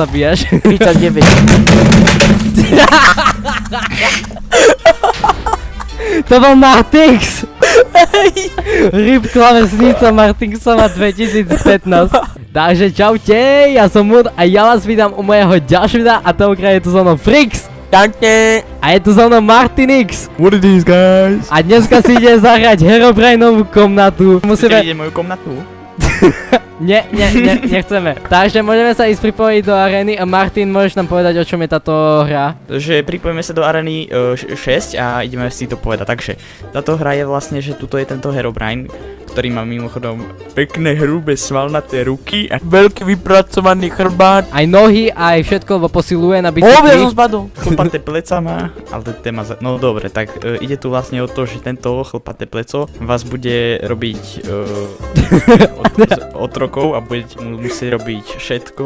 pozabíjaš. 39. To bol Martix! Ryb klavesnica Martixova 2015. Takže čaute, ja som Mood a ja vás vítam u mojeho ďalšieho videa a tentokrát je tu so mnou Frix Ďakne. a je tu so mnou Martinix. What it is, guys? A dneska si ide zahrať Herobrainovú komnatu. Musíme... ide moju komnatu? Nie, nie, nie, nechceme. Takže môžeme sa ísť pripojiť do arény a Martin, môžeš nám povedať, o čom je táto hra? že pripojíme sa do areny uh, 6 a ideme si to povedať. Takže táto hra je vlastne, že tuto je tento Herobrine, ktorý má mimochodom pekné hrubé svalnaté ruky a Veľký vypracovaný chrbát. Aj nohy, aj všetko, lebo posiluje na O, ja som bicykli. spadol. chlpaté pleca má, ale téma za... No dobre, tak uh, ide tu vlastne o to, že tento chlpaté pleco vás bude robiť uh, od, otrokov a budete mu musieť robiť všetko,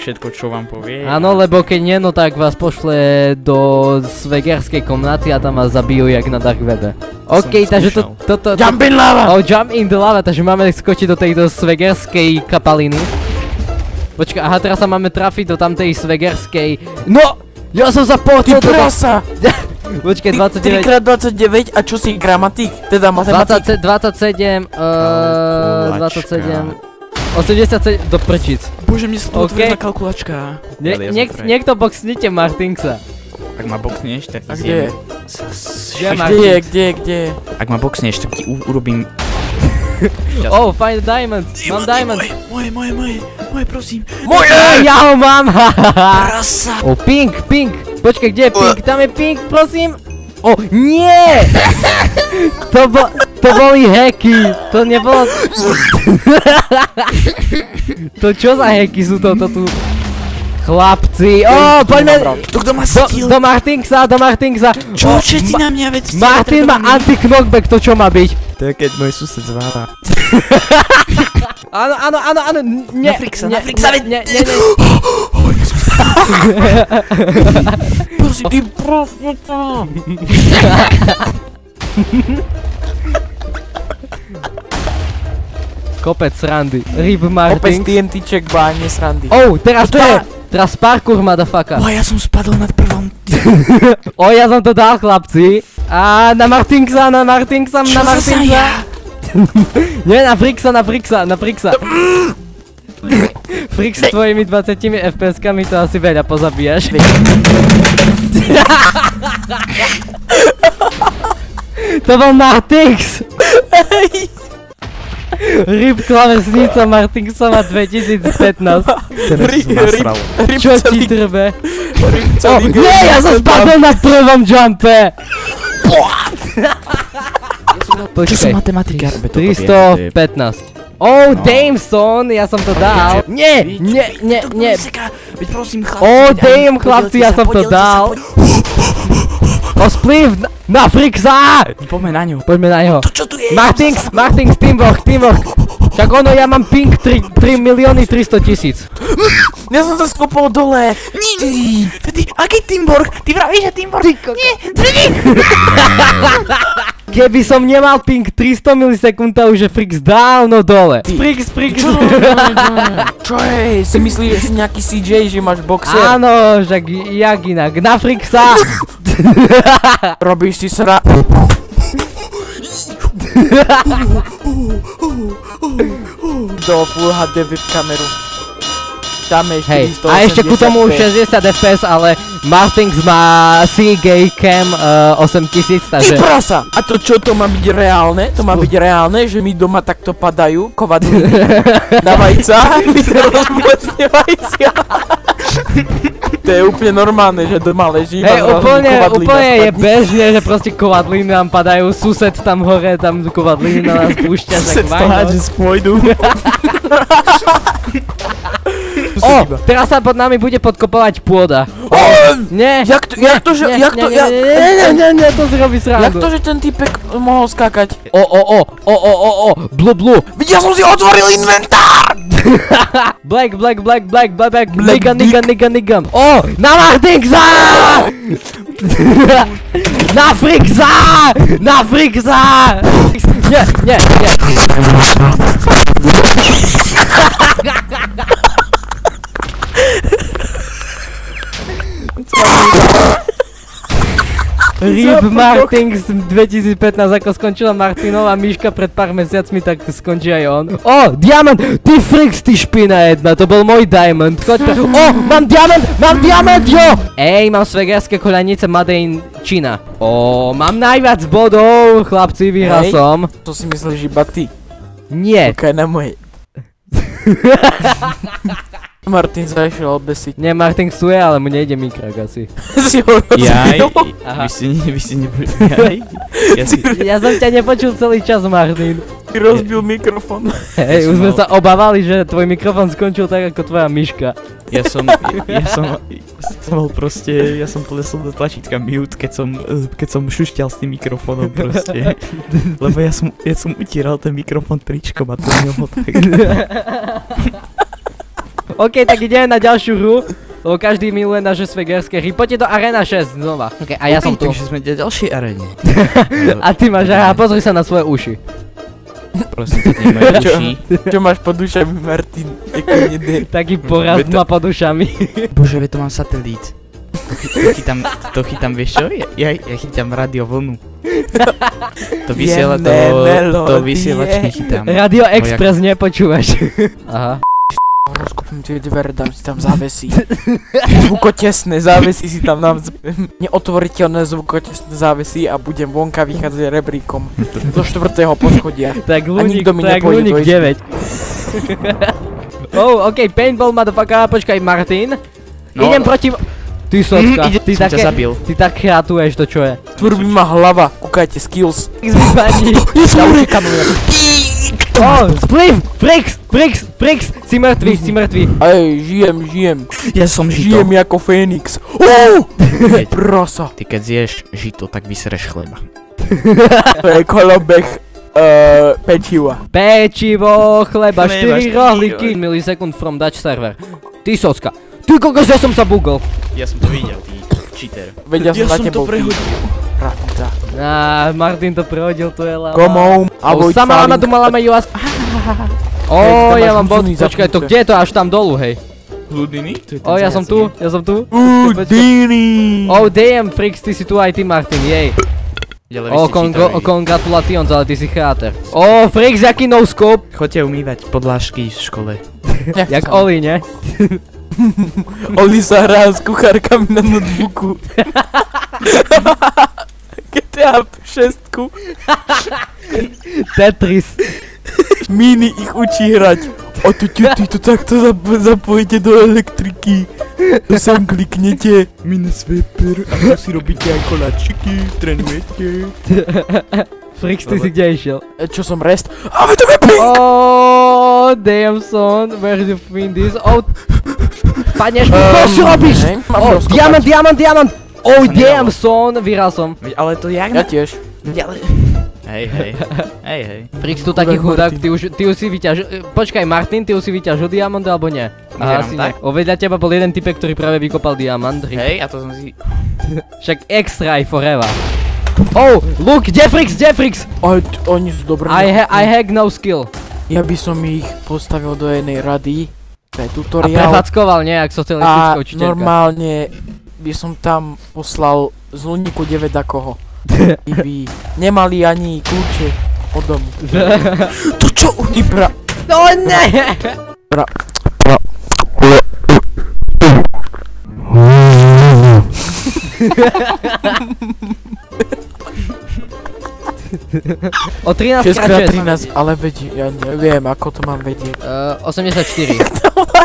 všetko čo vám povie. Áno, lebo keď nie, no tak vás pošle do svegerskej komnaty a tam vás zabijú jak na Dark Webe. OK, takže to, toto... To, Jump in lava. Oh, jump in the lava, takže máme skočiť do tejto svegerskej kapaliny. Počkaj, aha, teraz sa máme trafiť do tamtej svegerskej... No! Ja som sa Ty portol do... prasa. Počkaj, 29... 3x29 a čo si gramatik? Teda matematik. 20, 27, uh. 27, 87, do prčic. Bože, mne sa tu OK. otvorila kalkulačka. Nie, Ale ja niek, niekto boxnite Martinsa. Ak ma boxneš, tak A kde? zjem- s- s- Kde Kde je, kde je, kde je? Ak ma boxneš, tak ti u- urobím... Oh, find a diamond. Mám diamond. Moje, moje, moje, moje, prosím. Ej, ja ho mám, hahaha. Prasa. Oh, pink, pink. Počkaj, kde je pink? Tam je pink, prosím. Oh, nie! To, bo, to boli hacky. To nebolo... to čo za hacky sú toto tu? Chlapci, oh, poďme To kto ma do, stil? do Martinsa, do Martinsa. Čo, všetci na mňa ste Martin má anti-knockback, to čo má byť? To je keď môj sused zvára. Áno, áno, áno, áno, n- nie, Na Frixa, nie, na Frixa, nie, veď- nie, nie, nie. Prosím, ty prosím to. Kopec srandy. Rip Martins. TNTček báne srandy. Oh, teraz to je? Teraz parkour, motherfucker. O, ja som spadol nad prvom. O, ja som to dal, chlapci. A na Martinsa, na Martinsa, Čo na zasa Martinsa. ja? Nie, na Frixa, na Frixa, na Frixa. Frix s tvojimi 20 FPS-kami to asi veľa pozabíjaš. to bol Martix! Ryb klavesnica Martixova 2015. Ry- ryb- ryb Čo ti Oh, celý nie, ja som spadol na prvom jumpe! Počkaj, matematika. 315. Oh, Dameson, ja som to dal. Nie, nie, nie, nie. Veď prosím, chlapci. Oh, damn, chlapci, ja som to dal. Pod- O, spliv na, na Frixa! Poďme na ňu. Poďme na neho. To čo tu je? Martins, Martins, teamwork, teamwork. Však ono, ja mám ping 3, 3 milióny 300 tisíc. Ja som sa skopol dole. Nie. Ty, aký Timborg? Ty vravíš, že Timborg? Nie, nie. Keby som nemal ping 300 milisekúnd, to už je Frix dávno dole. Frix, Frix. Čo? Čo je? Si myslíš, že si nejaký CJ, že máš boxer? Áno, však jak inak. Na Frixa. Robíš si sra... Do Full HD webkameru. Je Hej, 480 a ešte ku tomu 60 FPS, ale Martins má CG Cam uh, 8000, Ty takže... prasa! A to čo, to má byť reálne? To má byť reálne, že mi doma takto padajú kovadliny na vajca? Mi to rozmocne vajcia. To je úplne normálne, že doma leží Hej, úplne, úplne je bežne, že proste kovadliny nám padajú, sused tam hore, tam kovadliny na nás púšťa, Sused to not? hádže z. O, teraz sa pod nami bude podkopovať pôda. O, Nie, Jak to, jak to, že, jak to, nie, jak, nie, nie, nie, nie, nie, to si robí jak srandu. to, že ten typek mohol skákať? O, o, o, o, o, o, o, blu, blu. Videl som si otvoril inventár! Black, black, black, black, black, black, Black nigga, nigga, nigga, nigga. O, na Martixa! na Frixa! Na Frixa! Nie, nie, nie. RIP. Martins 2015, ako skončila Martinová myška pred pár mesiacmi, tak skončí aj on. O, diamant! Ty Frix, ty špina jedna, to bol môj diamond. Choďte. O, mám diamant! Mám diamant, jo! Ej, mám svegerské koľanice Made in Čína. O, mám najviac bodov, chlapci, vyhral Hej. som. To si myslíš iba ty. Nie, Kaj na moje. Martin zašiel obesiť. nie, Martin suje, ale mu nejde mikrák asi. si ho Jaj, vy si, vy si neboli, jaj. Ja si, Ja som ťa nepočul celý čas, Martin. Si rozbil mikrofón. Hej, Ja už sme mal- sa obávali, že tvoj mikrofón skončil tak ako tvoja myška. ja som, ja, ja som, ja som mal proste, ja som plesol do tlačítka mute, keď som, keď som šušťal s tým mikrofónom proste. Lebo ja som, ja som utíral ten mikrofón tričkom a to neho tak. OK, tak ideme na ďalšiu hru. Lebo každý miluje naše svegerské hry. Poďte do Arena 6 znova. OK, a ja som tu. Takže sme na ďalšej arene. A ty máš, aha, pozri sa na svoje uši. Proste to nemajú Čo? uši. Čo máš pod ušami, Martin? Taký to- má pod ušami. Bože, veď to mám satelít. To, chy, to, chytám, to chytám, vieš čo? Ja, ja, chytám radiovlnu. To vysiela, to, to vysielač nechytám. Radio Express nepočúvaš. Aha. Rozkopím tie dvere, dám si tam závesy. Zvukotesné závesy si tam dám. Neotvoriteľné zvukotesné závesy a budem vonka vychádzať rebríkom. Do štvrtého poschodia. Tak Lunik, tak Lunik dojsť. 9. oh, OK, paintball motherfucker, počkaj Martin. No, Idem no. proti... Ty socka, ide, ty som ťa také, zabil. ty tak kreatuješ to čo je. Tvrbí ma hlava, kúkajte, skills. Zvypadni. Ja už kanujem. Oh, spliv! Frix! Frix! Frix! Si mŕtvý, si mŕtvý. Ej, žijem, žijem. Ja som Žijem žito. ako Fénix. Oh! Keď, Prosa. ty keď zješ žito, tak vysereš chleba. To je kolobeh uh, pečiva. Pečivo, chleba, Chleba, 4 štyri rohlíky, milisekund from Dutch server. Ty socka. Ty kokos, ja som sa bugol. Ja som to videl, ty cheater. Veď ja som Ja na som to prehodil. Pravda. Á, Martin to prehodil, to je lama. Come home. Oh, sama lama tu mala ju as... Ó, tam ja mám bod, počkaj, to kde je to až tam dolu, hej? Ludiny? Ó, ja som tu, ja som tu. Udini. Oh damn, Frix, ty si tu aj ty, Martin, jej. Oh, Ó, kongo, congratulations, ale ty si cháter. Ó, Frix, jaký no scope? Choďte umývať podlážky v škole. Jak Oli, ne? Oli sa hrá s kuchárkami na notebooku. GTA 6 Tetris. Mini ich učí hrať. A tu tu ty to takto zap zapojíte do elektriky. To sem kliknete. Mini sweeper. A tu si robíte aj koláčiky. Trénujete. Frix, ty si kde išiel? E, čo som rest? A to je ping! Oh, damn son, where did you find this? Oh, padneš, um, to si robíš? Oh, diamant, diamant, diamant! Oh, damn son, vyhral som. Ale to jak Ja tiež. Ale... Hej, hej. Hej, hej. Frix tu taký Chudák ty už, ty už si vyťažil, počkaj Martin, ty už si vyťažil diamant alebo nie? Aha, asi nie. O, vedľa teba bol jeden typek, ktorý práve vykopal diamant. Hej, a to som si... však extra aj forever. Oh, look, Jeffrix, Jeffrix! Oni sú dobré. I, ha I hack no skill. Ja by som ich postavil do jednej rady. To je A tutoriál. prefackoval nejak socialistická A učiteľka. normálne by som tam poslal z Luniku 9 koho. I by nemali ani kľúče od domu. To čo? Ty pra... No ne! pra... O 13 6 krát krát 6. 13, ale veď ja neviem, ako to mám vedieť. Uh, 84.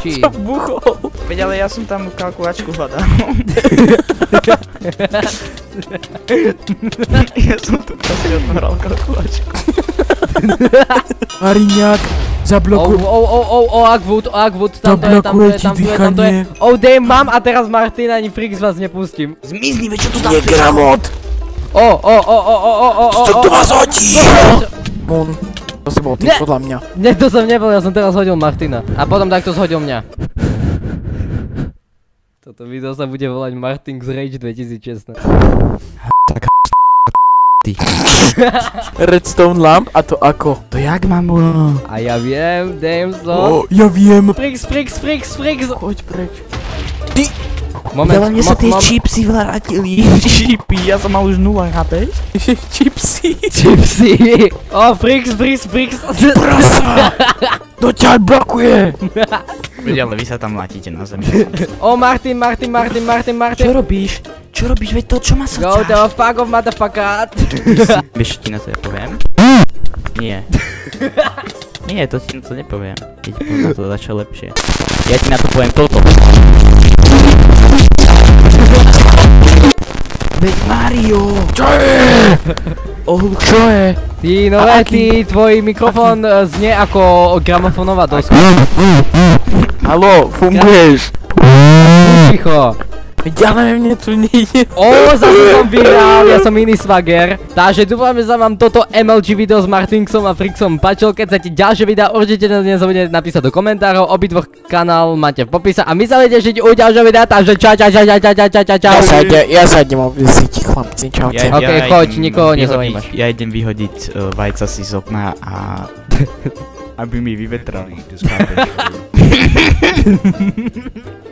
Či... Buchol. Veď, ale ja som tam kalkulačku hľadal. ja som tu proste otváral kalkulačku. Mariňák, Oh, zablokuj. oh, oh, oh, oh, Agwood, Agwood, tam to je, tam to je, tam to je, tam to je. dýchanie. Oh damn, mám a teraz Martin ani Frix vás nepustím. Zmizni, veď čo tu tam Nie gramot. Oh, oh, oh, oh, oh, oh, oh, Čo oh, to oh, vás hodí? Mon. To si bol ty, Ne. podľa mňa. Ne, to som nebol, ja som teraz hodil Martina. A potom takto zhodil mňa. Toto video sa bude volať Martin's Rage 2016. Redstone lamp a to ako? To jak mám... A ja viem, damn O, ja viem. Frix, Frix, Frix, Frix. Choď preč. Ty. Moment, Ale mne sa tie čipsy vrátili. Čipy, ja som mal už 0, chápeš? čipsy. Čipsy. O, Frix, Frix, Frix. Prasa! To ťa blokuje. Veď, ale vy sa tam latíte na zemi. O, Martin, Martin, Martin, Martin, Čo Martin. robíš? Čo robíš? Veď to, čo ma Go srčáš? the fuck off, motherfucker. Vieš, čo ti na to ja poviem? Nie. Nie, to ti na to nepoviem. Poviem na to dačo lepšie. Ja ti na to poviem toto. Veď Mario. Čo je? Oh, čo je? Ty, nové, A ty, tvoj mikrofón e, znie ako gramofónová doska. Halo, funguješ? Ticho. Ja neviem, mne tu nie. Ó, zase som vyhral, ja som iný svager. Takže dúfam, že sa vám toto MLG video s Martinxom a Frixom páčilo. Keď chcete ďalšie videa, určite nezabudnite napísať do komentárov. Obidvoch kanál máte v popise a my sa budete žiť u ďalšieho videa, takže čau, čau, čau, čau, čau, čau, čau, čau. Ja sa idem, ja sa idem obvisiť, chlapci, čaute. Ja, ok, choď, nikoho nezaujímaš. Ja idem vyhodiť e, vajca si z okna a... aby mi vyvetrali.